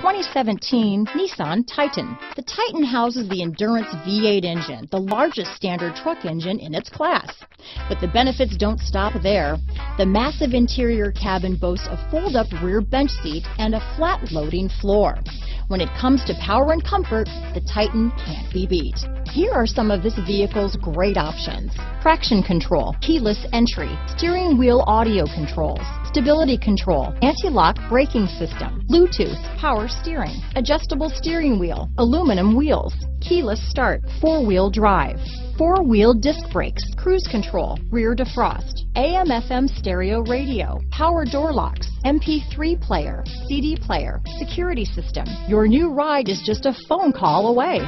2017 Nissan Titan. The Titan houses the Endurance V8 engine, the largest standard truck engine in its class. But the benefits don't stop there. The massive interior cabin boasts a fold-up rear bench seat and a flat loading floor. When it comes to power and comfort, the Titan can't be beat. Here are some of this vehicle's great options. Traction control, keyless entry, steering wheel audio controls, stability control, anti-lock braking system, Bluetooth, power steering, adjustable steering wheel, aluminum wheels, keyless start, four-wheel drive, four-wheel disc brakes, cruise control, rear defrost, AM FM stereo radio, power door locks, MP3 player, CD player, security system. Your new ride is just a phone call away.